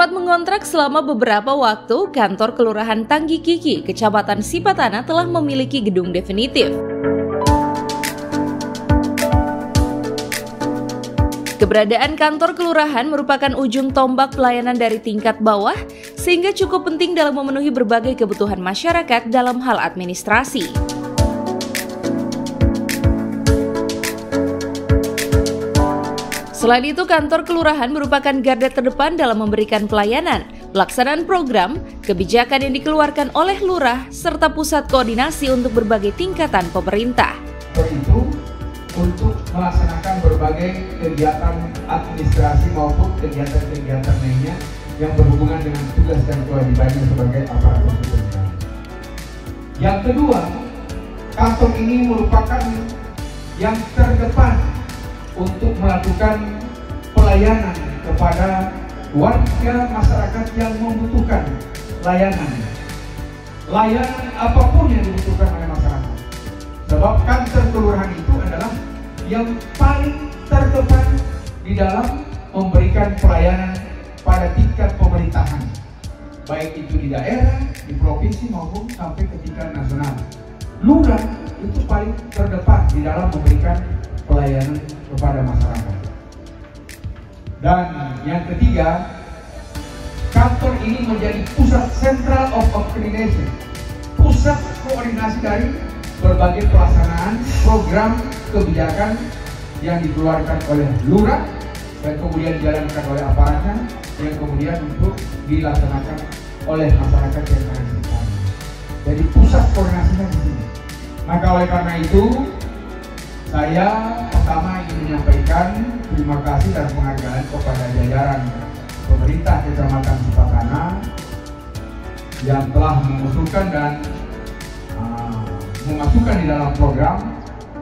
Sempat mengontrak selama beberapa waktu, kantor Kelurahan Tanggi Kiki, Kecamatan Sipatana telah memiliki gedung definitif. Keberadaan kantor kelurahan merupakan ujung tombak pelayanan dari tingkat bawah, sehingga cukup penting dalam memenuhi berbagai kebutuhan masyarakat dalam hal administrasi. Selain itu, kantor kelurahan merupakan garda terdepan dalam memberikan pelayanan, pelaksanaan program, kebijakan yang dikeluarkan oleh lurah, serta pusat koordinasi untuk berbagai tingkatan pemerintah. Itu untuk melaksanakan berbagai kegiatan administrasi maupun kegiatan-kegiatan lainnya yang berhubungan dengan tugas dan kewajibannya sebagai aparatur pemerintahan. Yang kedua, kantor ini merupakan yang terdepan untuk melakukan pelayanan kepada warga masyarakat yang membutuhkan layanan. Layanan apa pun yang dibutuhkan oleh masyarakat. Sebab kantor kelurahan itu adalah yang paling terdepan di dalam memberikan pelayanan pada tingkat pemerintahan baik itu di daerah, di provinsi maupun sampai ke tingkat nasional. Lurah itu paling terdepan di dalam memberikan pelayanan kepada masyarakat. Dan yang ketiga, kantor ini menjadi pusat central of coordination, pusat koordinasi dari berbagai pelaksanaan program kebijakan yang dikeluarkan oleh lurah dan kemudian dijalankan oleh aparatnya yang kemudian untuk dilaksanakan oleh masyarakat yang ada di. Jadi pusat koordinasinya di sini. Maka oleh karena itu saya pertama ingin menyampaikan terima kasih dan penghargaan kepada jajaran pemerintah Kecamatan Sukatana yang telah mengusulkan dan uh, memasukkan di dalam program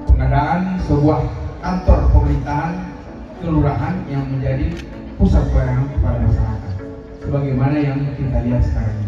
pengadaan sebuah kantor pemerintahan kelurahan yang menjadi pusat pelayanan kepada masyarakat sebagaimana yang kita lihat sekarang.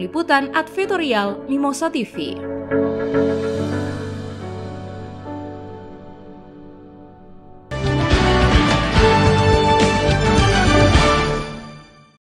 Liputan Advertorial Mimosa TV.